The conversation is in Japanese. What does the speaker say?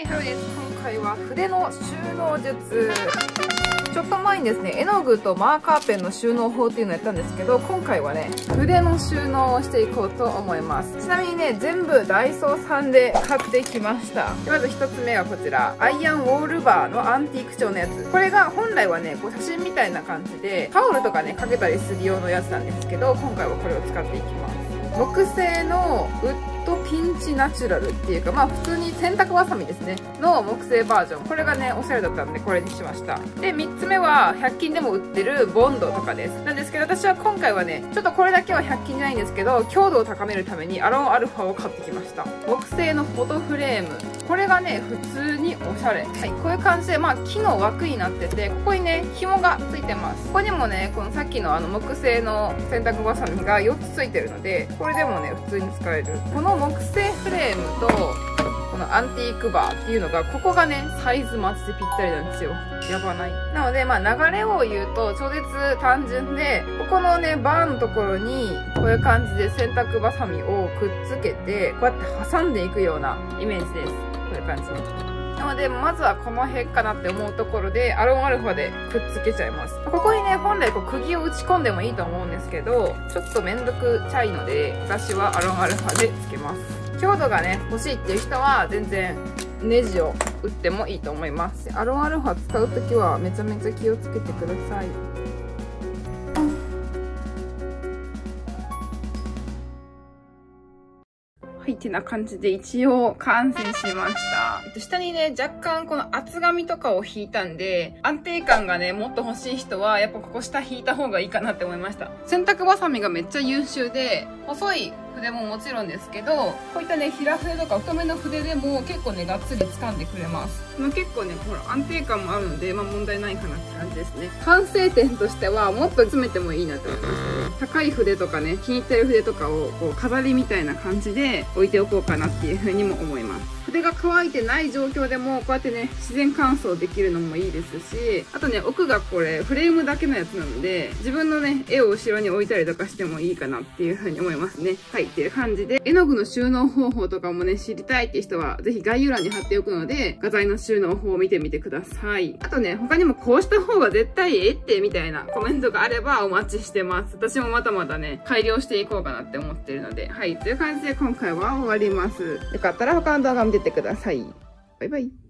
はい、ハロです。今回は筆の収納術。ちょっと前にですね、絵の具とマーカーペンの収納法っていうのをやったんですけど、今回はね、筆の収納をしていこうと思います。ちなみにね、全部ダイソーさんで買ってきました。まず1つ目がこちら、アイアンウォールバーのアンティーク調のやつ。これが本来はね、こう写真みたいな感じで、タオルとかね、かけたりする用のやつなんですけど、今回はこれを使っていきます。木製のウッドピンチナチュラルっていうかまあ普通に洗濯バサミですね。の木製バージョン。これがねおしゃれだったんでこれにしました。で3つ目は100均でも売ってるボンドとかです。なんですけど私は今回はねちょっとこれだけは100均じゃないんですけど強度を高めるためにアロンアルファを買ってきました。木製のフォトフレーム。これがね普通におしゃれ。はい。こういう感じでまあ木の枠になっててここにね紐がついてます。ここにもねこのさっきのあの木製の洗濯バサミが4つついてるのでこれでもね普通に使える。この木製フレームとこのアンティークバーっていうのがここがねサイズマッチでぴったりなんですよ。やばない。なのでまあ流れを言うと超絶単純でここのねバーのところにこういう感じで洗濯バサミをくっつけてこうやって挟んでいくようなイメージです。こういう感じなので、まずはこの辺かなって思うところで、アロンアルファでくっつけちゃいます。ここにね、本来こう釘を打ち込んでもいいと思うんですけど、ちょっとめんどくちゃいので、私はアロンアルファでつけます。強度がね、欲しいっていう人は全然ネジを打ってもいいと思います。アロンアルファ使うときはめちゃめちゃ気をつけてください。はい、てな感じで一応完成しました。えっと、下にね、若干この厚紙とかを引いたんで、安定感がね、もっと欲しい人は、やっぱここ下引いた方がいいかなって思いました。洗濯バサミがめっちゃ優秀で、細い筆ももちろんですけど、こういったね、平筆とか太めの筆でも結構ね、がっつり掴んでくれます。まあ、結構ね、ほら、安定感もあるので、まあ問題ないかなって感じですね。反省点としては、もっと詰めてもいいなと思いましたね。高い筆とかね、気に入ってる筆とかを、こう、飾りみたいな感じで置いておこうかなっていうふうにも思います。筆が乾いてない状況でもこうやってね自然乾燥できるのもいいですしあとね奥がこれフレームだけのやつなので自分のね絵を後ろに置いたりとかしてもいいかなっていう風に思いますね。はいっていう感じで絵の具の収納方法とかもね知りたいって人はぜひ概要欄に貼っておくので画材の収納法を見てみてください。あとね他にもこうした方が絶対ええってみたいなコメントがあればお待ちしてます。私もまたまたね改良していこうかなって思ってるので。はいという感じで今回は終わります。よかったら他の動画見ててください。バイバイ。